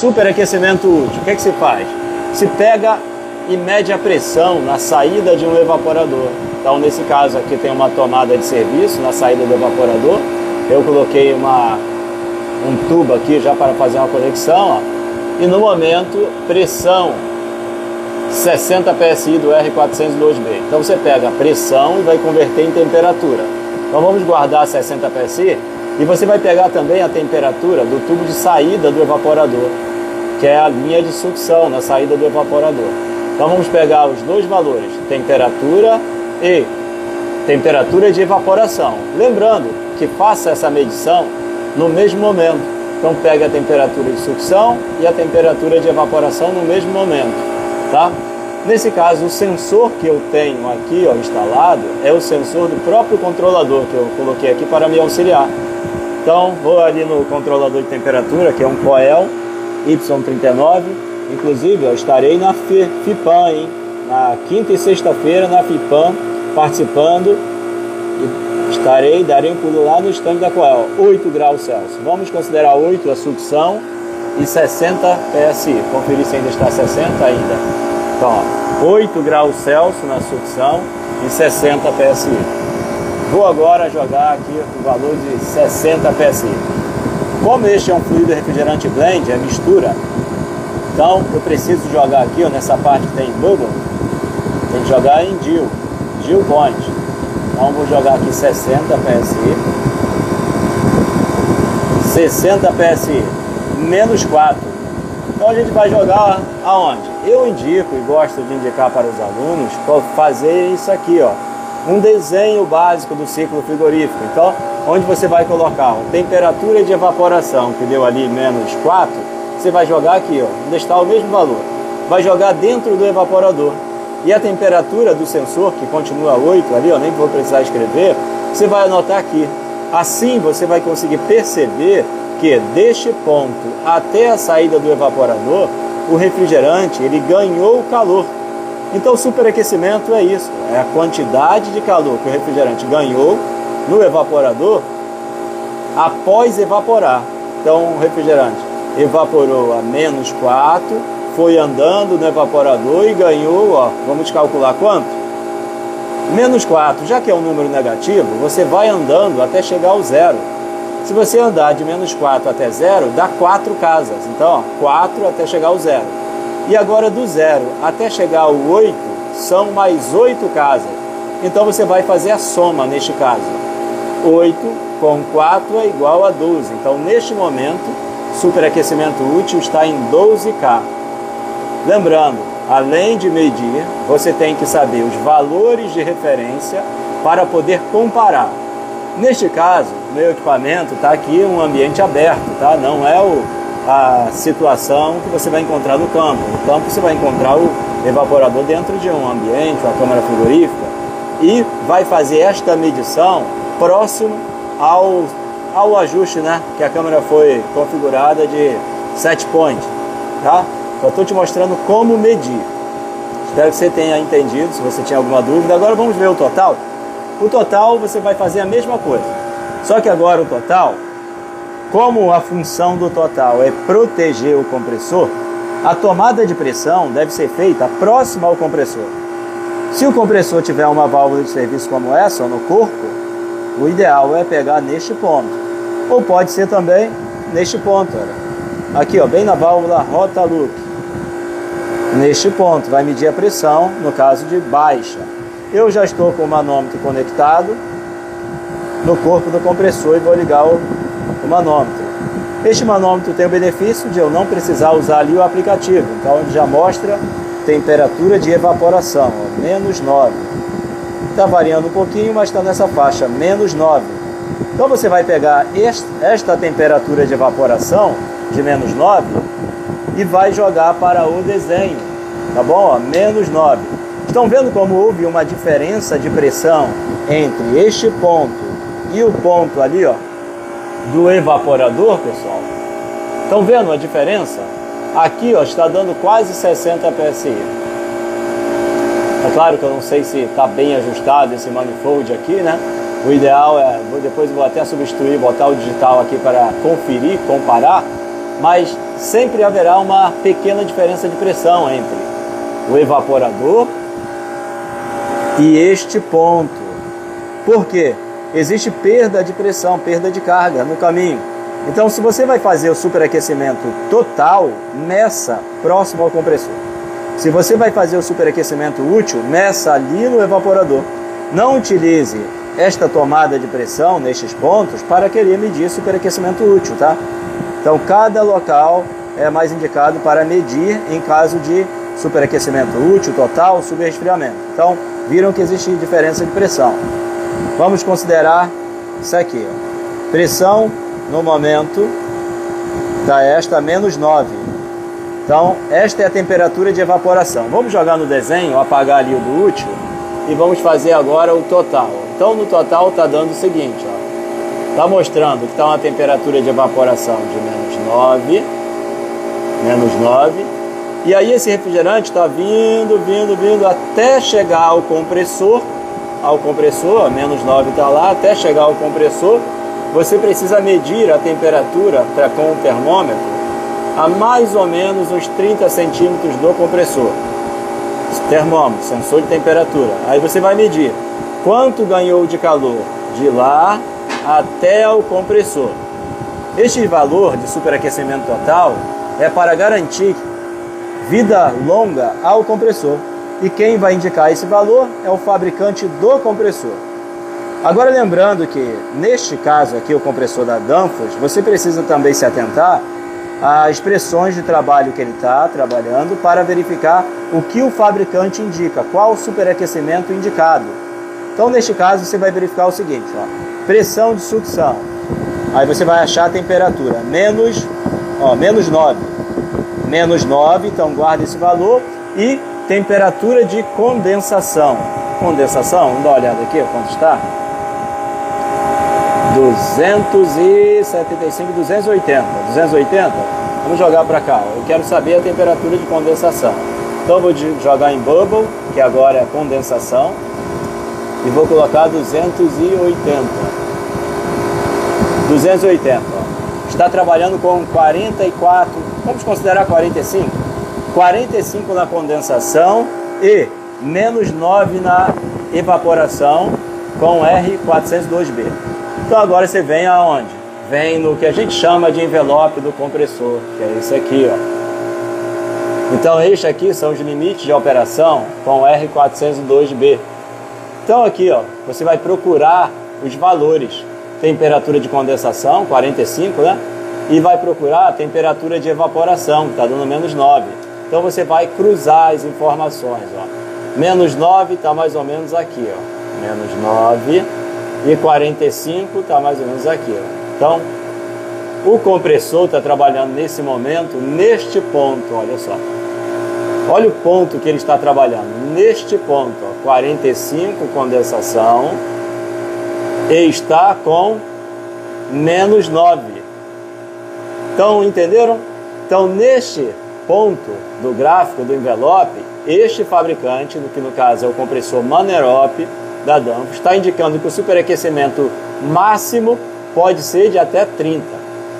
Superaquecimento útil. O que, é que se faz? Se pega e mede a pressão na saída de um evaporador. Então, nesse caso aqui tem uma tomada de serviço na saída do evaporador. Eu coloquei uma, um tubo aqui já para fazer uma conexão. Ó. E no momento, pressão 60 PSI do R402B. Então você pega a pressão e vai converter em temperatura. Então vamos guardar 60 PSI e você vai pegar também a temperatura do tubo de saída do evaporador, que é a linha de sucção na saída do evaporador. Então vamos pegar os dois valores, temperatura e temperatura de evaporação. Lembrando que faça essa medição no mesmo momento. Então pega a temperatura de sucção e a temperatura de evaporação no mesmo momento, tá? Nesse caso, o sensor que eu tenho aqui ó, instalado é o sensor do próprio controlador que eu coloquei aqui para me auxiliar. Então, vou ali no controlador de temperatura, que é um Coel Y39. Inclusive, eu estarei na FIPAM, hein? na quinta e sexta-feira na FIPAM, participando. Estarei, darei um pulo lá no stand da Coel, 8 graus Celsius. Vamos considerar 8 a sucção e 60 PSI. Conferir se ainda está 60 ainda. Então, ó, 8 graus Celsius na sucção e 60 PSI. Vou agora jogar aqui o valor de 60 PSI. Como este é um fluido refrigerante blend, é mistura, então eu preciso jogar aqui, ó, nessa parte que tem bubble, tem que jogar em DIL, DIL point. Então vou jogar aqui 60 PSI. 60 PSI, menos 4. Então a gente vai jogar aonde? Eu indico e gosto de indicar para os alunos fazer isso aqui, ó, um desenho básico do ciclo frigorífico. Então, onde você vai colocar a temperatura de evaporação, que deu ali menos 4, você vai jogar aqui, ó, onde está o mesmo valor. Vai jogar dentro do evaporador. E a temperatura do sensor, que continua 8 ali, ó, nem vou precisar escrever, você vai anotar aqui. Assim você vai conseguir perceber que deste ponto até a saída do evaporador, o refrigerante ele ganhou calor. Então, superaquecimento é isso, é a quantidade de calor que o refrigerante ganhou no evaporador após evaporar. Então, o refrigerante evaporou a menos 4, foi andando no evaporador e ganhou, ó, vamos calcular quanto? Menos 4, já que é um número negativo, você vai andando até chegar ao zero. Se você andar de menos 4 até zero, dá 4 casas. Então, ó, 4 até chegar ao zero. E agora do zero até chegar ao 8, são mais 8 casas. Então você vai fazer a soma neste caso. 8 com 4 é igual a 12. Então, neste momento, superaquecimento útil está em 12K. Lembrando, além de medir, você tem que saber os valores de referência para poder comparar. Neste caso, meu equipamento está aqui um ambiente aberto, tá? Não é o, a situação que você vai encontrar no campo. No campo você vai encontrar o evaporador dentro de um ambiente, uma câmara frigorífica, e vai fazer esta medição próximo ao, ao ajuste, né? Que a câmera foi configurada de set point, tá? Só estou te mostrando como medir. Espero que você tenha entendido, se você tinha alguma dúvida. Agora vamos ver o total. O total você vai fazer a mesma coisa. Só que agora o total, como a função do total é proteger o compressor, a tomada de pressão deve ser feita próxima ao compressor. Se o compressor tiver uma válvula de serviço como essa no corpo, o ideal é pegar neste ponto. Ou pode ser também neste ponto. Olha. Aqui, ó, bem na válvula rota loop. Neste ponto vai medir a pressão no caso de baixa. Eu já estou com o manômetro conectado no corpo do compressor e vou ligar o, manômetro. Este manômetro tem o benefício de eu não precisar usar ali o aplicativo, então ele já mostra temperatura de evaporação, menos 9. Está variando um pouquinho, mas está nessa faixa, menos 9. Então você vai pegar esta temperatura de evaporação de menos 9 e vai jogar para o desenho, tá bom? Menos 9. Estão vendo como houve uma diferença de pressão entre este ponto e o ponto ali, ó, do evaporador, pessoal? Estão vendo a diferença? Aqui, ó, está dando quase 60 PSI. É claro que eu não sei se está bem ajustado esse manifold aqui, né? O ideal é, depois vou até substituir, botar o digital aqui para conferir, comparar. mas sempre haverá uma pequena diferença de pressão entre o evaporador e este ponto. Por quê? Existe perda de pressão, perda de carga no caminho. Então, se você vai fazer o superaquecimento total, meça próximo ao compressor. Se você vai fazer o superaquecimento útil, meça ali no evaporador. Não utilize esta tomada de pressão nestes pontos para querer medir superaquecimento útil, tá? Então, cada local é mais indicado para medir em caso de superaquecimento útil, total, subresfriamento. Então, viram que existe diferença de pressão. Vamos considerar isso aqui. Pressão no momento está esta menos 9. Então, esta é a temperatura de evaporação. Vamos jogar no desenho, apagar ali o do útil e vamos fazer agora o total. Então, no total está dando o seguinte, Está mostrando que está uma temperatura de evaporação de menos 9, menos 9, e aí esse refrigerante está vindo, vindo, vindo até chegar ao compressor, ao compressor, menos 9 está lá, até chegar ao compressor, você precisa medir a temperatura com o termômetro a mais ou menos uns 30 centímetros do compressor. Termômetro, sensor de temperatura. Aí você vai medir quanto ganhou de calor de lá até o compressor. Este valor de superaquecimento total é para garantir vida longa ao compressor. E quem vai indicar esse valor é o fabricante do compressor. Agora lembrando que neste caso aqui, o compressor da Danfoss, você precisa também se atentar às expressões de trabalho que ele está trabalhando para verificar o que o fabricante indica, qual o superaquecimento indicado. Então, neste caso, você vai verificar o seguinte: ó, pressão de sucção. Aí você vai achar a temperatura menos, ó, menos 9. Menos 9, então guarda esse valor. E temperatura de condensação. Condensação, vamos dar uma olhada aqui quanto está. 275, 280. 280? Vamos jogar para cá. Eu quero saber a temperatura de condensação. Então vou jogar em bubble, que agora é condensação, e vou colocar 280. 280. Está trabalhando com 44, vamos considerar 45? 45 na condensação e menos 9 na evaporação com R402B. Então agora você vem aonde? Vem no que a gente chama de envelope do compressor, que é esse aqui, ó. Então este aqui são os limites de operação com R402B. Então aqui, ó, você vai procurar os valores. Temperatura de condensação, 45, né? E vai procurar a temperatura de evaporação, que está dando menos 9. Então você vai cruzar as informações, ó. Menos 9 está mais ou menos aqui, ó. Menos 9 e 45 está mais ou menos aqui. Ó. Então, o compressor está trabalhando nesse momento, neste ponto, olha só. Olha o ponto que ele está trabalhando, neste ponto, ó, 45 condensação, e está com menos 9. Então, entenderam? Então, neste ponto do gráfico do envelope, este fabricante, que no caso é o compressor Manerop, da Danfoss está indicando que o superaquecimento máximo pode ser de até 30.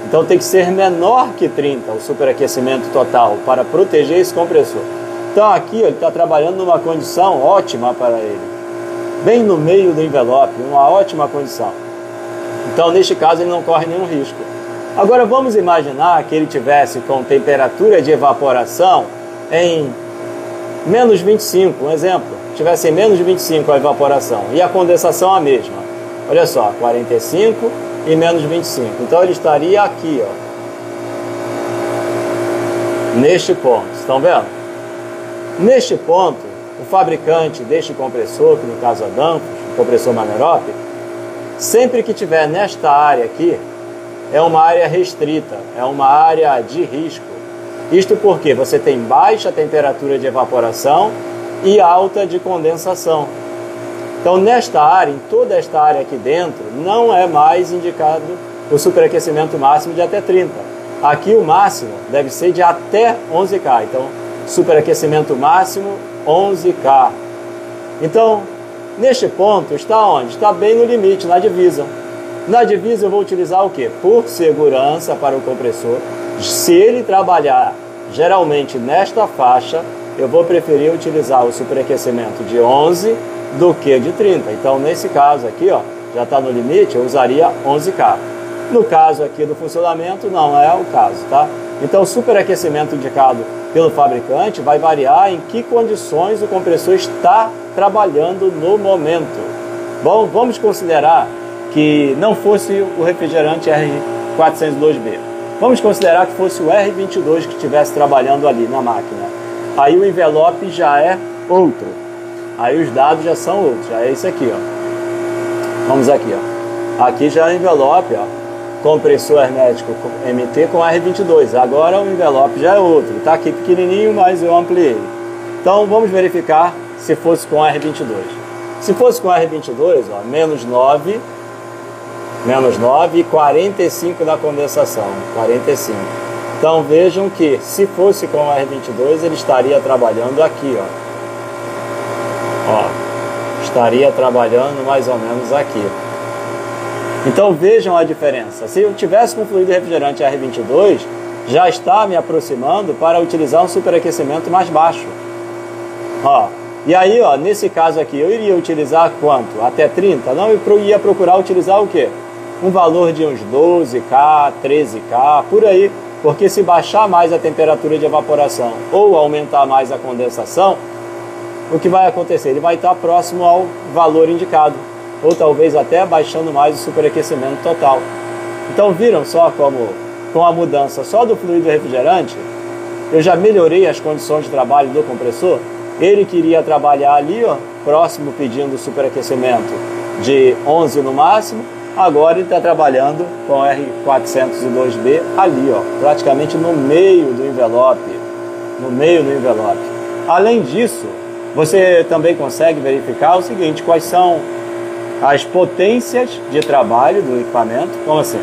Então tem que ser menor que 30 o superaquecimento total para proteger esse compressor. Então aqui ele está trabalhando numa condição ótima para ele, bem no meio do envelope, uma ótima condição. Então neste caso ele não corre nenhum risco. Agora vamos imaginar que ele tivesse com temperatura de evaporação em menos 25, um exemplo tivesse em menos de 25 a evaporação e a condensação a mesma. Olha só, 45 e menos 25. Então ele estaria aqui, ó. Neste ponto, estão vendo? Neste ponto, o fabricante deste compressor, que no caso é Danfoss, o compressor Manerop, sempre que tiver nesta área aqui, é uma área restrita, é uma área de risco. Isto porque você tem baixa temperatura de evaporação e alta de condensação. Então, nesta área, em toda esta área aqui dentro, não é mais indicado o superaquecimento máximo de até 30. Aqui o máximo deve ser de até 11K. Então, superaquecimento máximo 11K. Então, neste ponto, está onde? Está bem no limite, na divisa. Na divisa eu vou utilizar o que? Por segurança para o compressor, Se ele trabalhar geralmente nesta faixa, eu vou preferir utilizar o superaquecimento de 11 do que de 30. Então, nesse caso aqui, ó, já está no limite, eu usaria 11K. No caso aqui do funcionamento, não é o caso, tá? Então, o superaquecimento indicado pelo fabricante vai variar em que condições o compressor está trabalhando no momento. Bom, vamos considerar que não fosse o refrigerante R402B. Vamos considerar que fosse o R22 que estivesse trabalhando ali na máquina. Aí o envelope já é outro. Aí os dados já são outros. Já é isso aqui, ó. Vamos aqui, ó. Aqui já é envelope, ó compressor hermético MT com R22. Agora o envelope já é outro. Está aqui pequenininho, mas eu ampliei. Então vamos verificar se fosse com R22. Se fosse com R22, ó, menos 9, menos 9 e 45 na condensação. 45. Então vejam que se fosse com R22, ele estaria trabalhando aqui, ó. ó. Estaria trabalhando mais ou menos aqui. Então vejam a diferença. Se eu tivesse com fluido refrigerante R22, já está me aproximando para utilizar um superaquecimento mais baixo. Ó, e aí, ó, nesse caso aqui, eu iria utilizar quanto? Até 30? Não, eu ia procurar utilizar o quê? Um valor de uns 12K, 13K, por aí. Porque se baixar mais a temperatura de evaporação ou aumentar mais a condensação, o que vai acontecer? Ele vai estar próximo ao valor indicado ou talvez até baixando mais o superaquecimento total. Então viram só como com a mudança só do fluido refrigerante, eu já melhorei as condições de trabalho do compressor. Ele queria trabalhar ali, ó, próximo pedindo superaquecimento de 11 no máximo, agora ele está trabalhando com R402B ali, ó, praticamente no meio do envelope, no meio do envelope. Além disso, você também consegue verificar o seguinte, quais são as potências de trabalho do equipamento, como assim?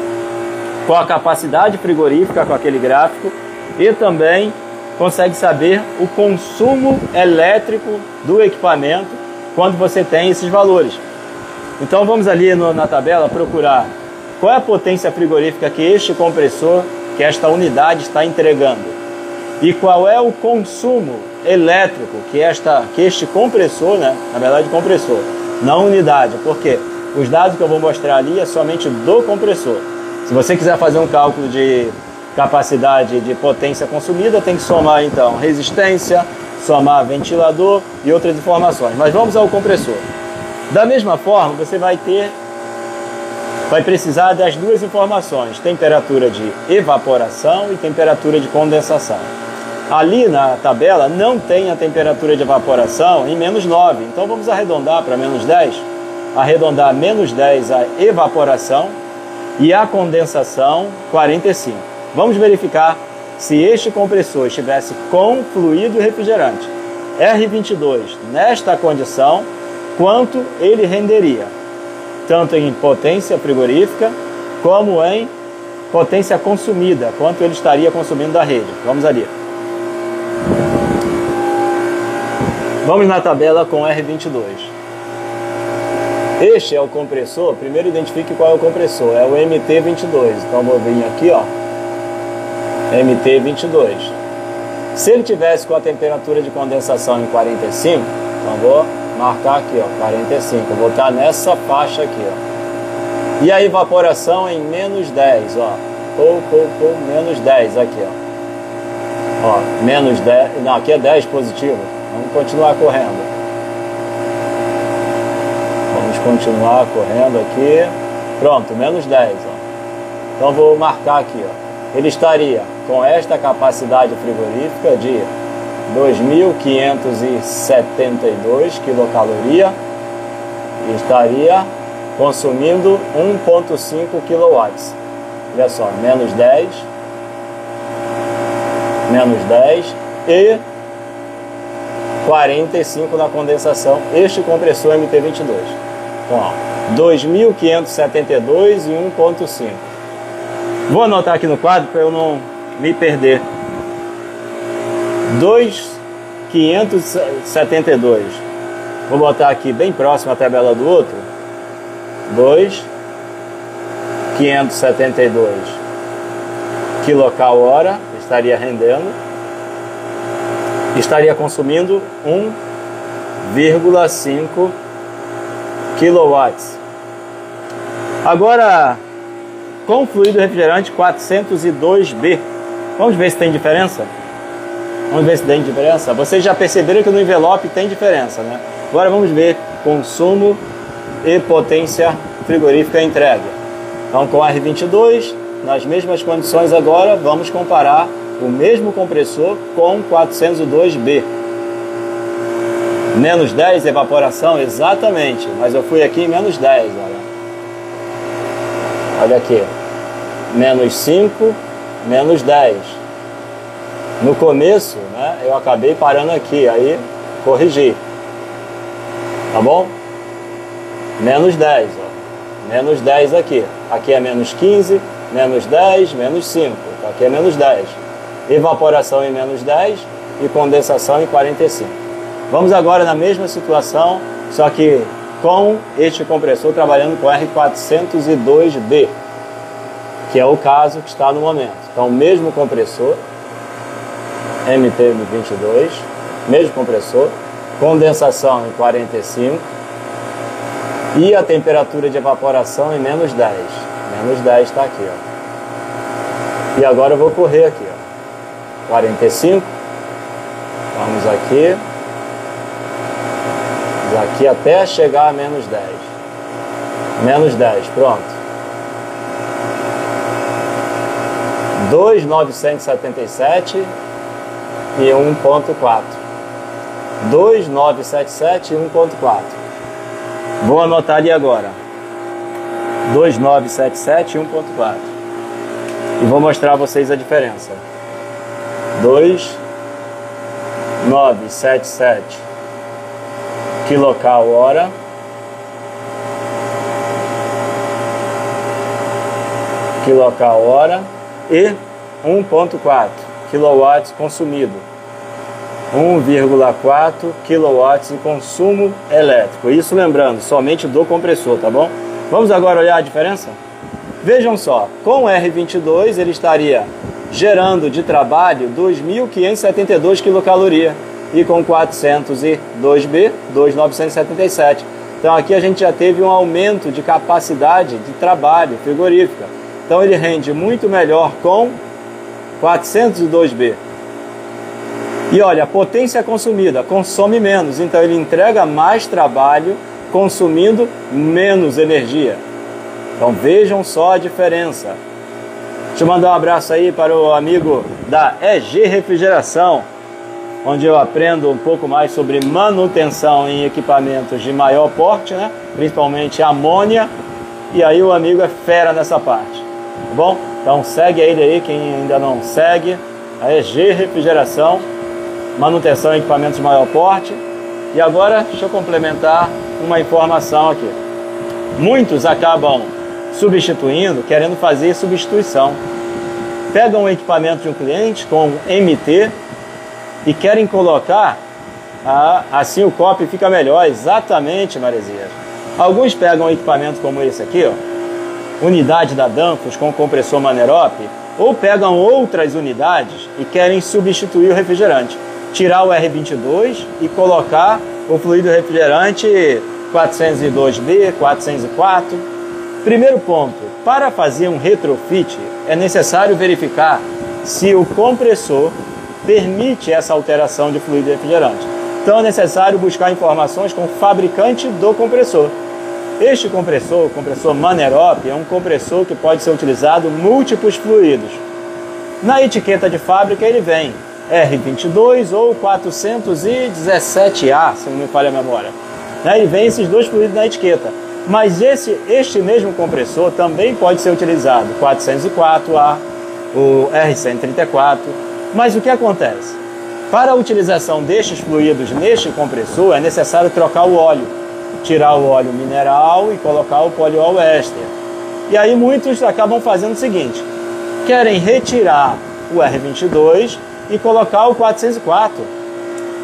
Com a capacidade frigorífica, com aquele gráfico, e também consegue saber o consumo elétrico do equipamento quando você tem esses valores. Então vamos ali no, na tabela procurar qual é a potência frigorífica que este compressor, que esta unidade está entregando. E qual é o consumo elétrico que, esta, que este compressor, né, na verdade compressor, na unidade, porque os dados que eu vou mostrar ali é somente do compressor. Se você quiser fazer um cálculo de capacidade de potência consumida, tem que somar então resistência, somar ventilador e outras informações. Mas vamos ao compressor. Da mesma forma, você vai ter vai precisar das duas informações: temperatura de evaporação e temperatura de condensação. Ali na tabela não tem a temperatura de evaporação em menos 9, então vamos arredondar para menos 10. Arredondar menos 10 a evaporação e a condensação 45. Vamos verificar se este compressor estivesse com fluido refrigerante R22 nesta condição, quanto ele renderia, tanto em potência frigorífica como em potência consumida, quanto ele estaria consumindo da rede. Vamos ali. Vamos na tabela com R22. Este é o compressor, primeiro identifique qual é o compressor, é o MT22. Então vou vir aqui, ó, MT22. Se ele tivesse com a temperatura de condensação em 45, então vou marcar aqui, ó, 45. Vou botar nessa faixa aqui, ó. E a evaporação em menos 10, ó. Pou, pou, pou, menos 10 aqui, ó. Ó, menos 10, não, aqui é 10 positivo. Vamos continuar correndo. Vamos continuar correndo aqui. Pronto, menos 10. Ó. Então vou marcar aqui. Ó. Ele estaria com esta capacidade frigorífica de 2.572 quilocaloria estaria consumindo 1.5 kW. Olha só, menos 10, menos 10 e 45 na condensação, este compressor MT22. Então, 2.572 e 1.5. Vou anotar aqui no quadro para eu não me perder. 2.572. Vou botar aqui bem próximo à tabela do outro. 2.572. kcal estaria rendendo, estaria consumindo 1,5 kilowatts. Agora, com fluido refrigerante 402B, vamos ver se tem diferença? Vamos ver se tem diferença? Vocês já perceberam que no envelope tem diferença, né? Agora vamos ver consumo e potência frigorífica entrega. Então com R22, nas mesmas condições agora, vamos comparar o mesmo compressor com 402B. Menos 10 evaporação, exatamente, mas eu fui aqui em menos 10, olha. Olha aqui, menos 5, menos 10. No começo, né, eu acabei parando aqui, aí corrigi. Tá bom? Menos 10, ó. Menos 10 aqui. Aqui é menos 15, menos 10, menos 5. Então aqui é menos 10. Evaporação em menos 10 e condensação em 45. Vamos agora na mesma situação, só que com este compressor trabalhando com R402B, que é o caso que está no momento. Então, mesmo compressor, MT22, mesmo compressor, condensação em 45 e a temperatura de evaporação em menos 10. Menos 10 está aqui, ó. E agora eu vou correr aqui, ó. 45. Vamos aqui. Daqui até chegar a menos 10. Menos 10, pronto. 2,977 e 1.4. 2977 e 1.4. Vou anotar ali agora. 2977 e 1.4. E vou mostrar a vocês a diferença. 2977 quilocal hora quilocal hora e 1.4 kilowatts consumido. 1,4 kW em consumo elétrico. Isso lembrando, somente do compressor, tá bom? Vamos agora olhar a diferença? Vejam só, com o R22 ele estaria gerando de trabalho 2.572 kcal e com 402B, 2.977. Então aqui a gente já teve um aumento de capacidade de trabalho frigorífica. Então ele rende muito melhor com 402B. E olha, a potência consumida consome menos, então ele entrega mais trabalho consumindo menos energia. Então vejam só a diferença. Deixa eu mandar um abraço aí para o amigo da EG Refrigeração, onde eu aprendo um pouco mais sobre manutenção em equipamentos de maior porte, né? principalmente amônia, e aí o amigo é fera nessa parte. Tá bom? Então segue ele aí, quem ainda não segue, a EG Refrigeração manutenção em equipamentos de maior porte. E agora, deixa eu complementar uma informação aqui. Muitos acabam substituindo, querendo fazer substituição. Pegam um equipamento de um cliente com MT e querem colocar, ah, assim o copy fica melhor. Exatamente, Maresia. Alguns pegam um equipamento como esse aqui, ó, unidade da Danfoss com compressor Manerop, ou pegam outras unidades e querem substituir o refrigerante tirar o R22 e colocar o fluido refrigerante 402B, 404. Primeiro ponto, para fazer um retrofit é necessário verificar se o compressor permite essa alteração de fluido refrigerante. Então é necessário buscar informações com o fabricante do compressor. Este compressor, o compressor Manerop, é um compressor que pode ser utilizado múltiplos fluidos. Na etiqueta de fábrica ele vem R22 ou 417A, se não me falha a memória. Né? E vem esses dois fluidos na etiqueta. Mas esse, este mesmo compressor também pode ser utilizado 404A, o R134. Mas o que acontece? Para a utilização destes fluidos neste compressor é necessário trocar o óleo, tirar o óleo mineral e colocar o poliol éster. E aí muitos acabam fazendo o seguinte: querem retirar o R22 e colocar o 404.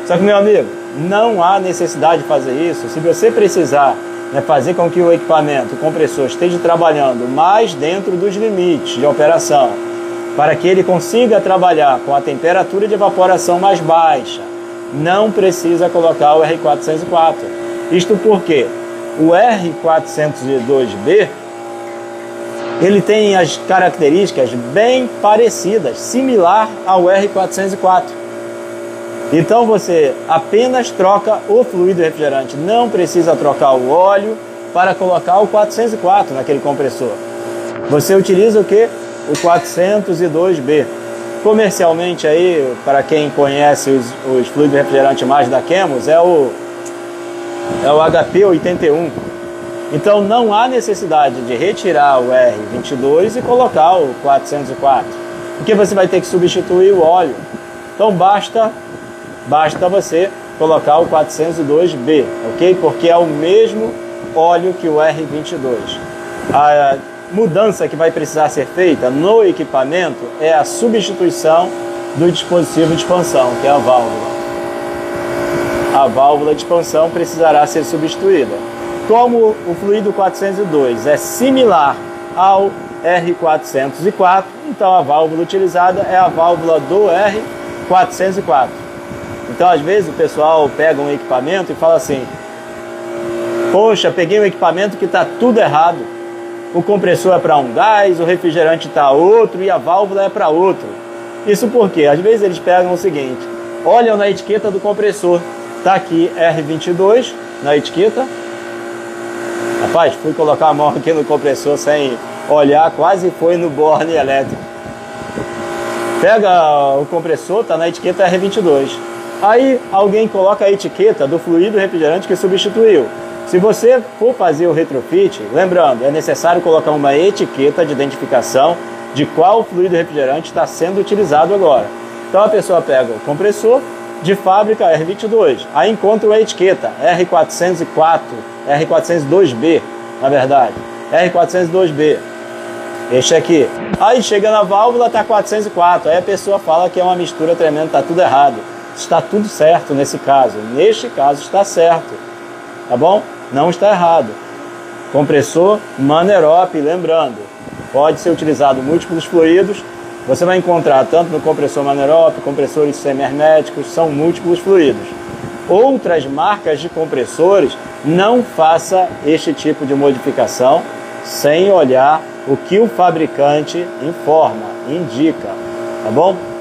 Só que, meu amigo, não há necessidade de fazer isso. Se você precisar né, fazer com que o equipamento, o compressor, esteja trabalhando mais dentro dos limites de operação para que ele consiga trabalhar com a temperatura de evaporação mais baixa. Não precisa colocar o R404. Isto porque o R402B ele tem as características bem parecidas, similar ao R404. Então você apenas troca o fluido refrigerante, não precisa trocar o óleo para colocar o 404 naquele compressor. Você utiliza o que? O 402B. Comercialmente aí, para quem conhece os, os fluidos refrigerantes mais da Chemos, é o, é o HP81. Então não há necessidade de retirar o R22 e colocar o 404, porque você vai ter que substituir o óleo. Então basta, basta você colocar o 402B, ok? Porque é o mesmo óleo que o R22. A mudança que vai precisar ser feita no equipamento é a substituição do dispositivo de expansão, que é a válvula. A válvula de expansão precisará ser substituída. Como o fluido 402 é similar ao R404, então a válvula utilizada é a válvula do R404. Então, às vezes, o pessoal pega um equipamento e fala assim: Poxa, peguei um equipamento que está tudo errado. O compressor é para um gás, o refrigerante está outro e a válvula é para outro. Isso porque às vezes eles pegam o seguinte: olham na etiqueta do compressor, está aqui R22 na etiqueta. Rapaz, fui colocar a mão aqui no compressor sem olhar, quase foi no borne elétrico. Pega o compressor, está na etiqueta R22. Aí alguém coloca a etiqueta do fluido refrigerante que substituiu. Se você for fazer o retrofit, lembrando, é necessário colocar uma etiqueta de identificação de qual fluido refrigerante está sendo utilizado agora. Então a pessoa pega o compressor de fábrica R22, aí encontra a etiqueta R404, R402B, na verdade, R402B. Este aqui. Aí chega na válvula, tá 404. Aí a pessoa fala que é uma mistura tremenda, tá tudo errado. Está tudo certo nesse caso. Neste caso está certo. Tá bom? não está errado. Compressor Manerop, lembrando, pode ser utilizado múltiplos fluidos. Você vai encontrar tanto no compressor Manerop, compressores semi-herméticos, são múltiplos fluidos. Outras marcas de compressores não faça este tipo de modificação sem olhar o que o fabricante informa, indica, tá bom?